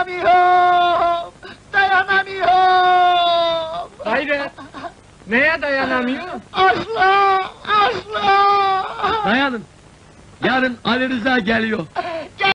Dayanamıyorum! Dayanamıyorum! Hayret! Neye dayanamıyor? Asla! Asla! Dayanın. Yarın Ali Rıza geliyor.